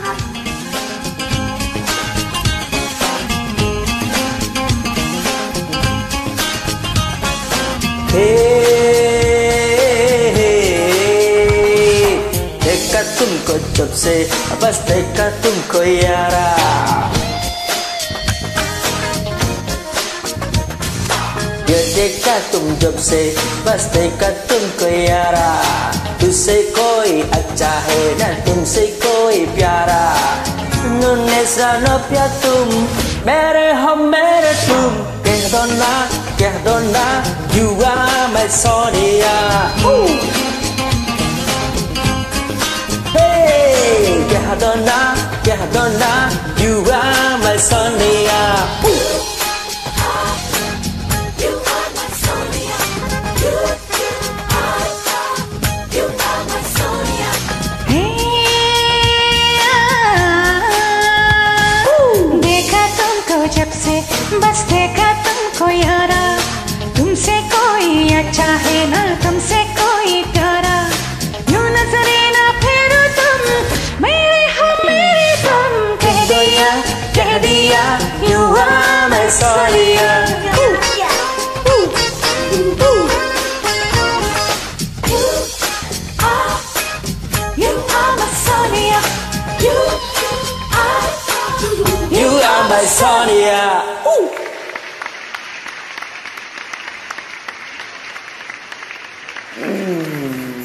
देखा तुमको जब से बस देखा तुमको यारा। ये देखा तुम जब से, बस देखा तुमको यारा। तुझसे कोई अच्छा है ना तुमसे कोई प्यारा। नुने सा नो प्या तुम, मेरे हो मेरे तुम। कह दो ना, कह दो ना are my Sonia Hey! kह दो ना, कह दो ना you are my से बस देखा तुमको यारा। तुमसे कोई अच्छा है ना, तुमसे कोई प्यारा। यूँ नजरे ना फेरो तुम? मेरे हो, मेरे तुम। कह दिया कह दिया are my Sonia You are Sonia. Ooh. Mm.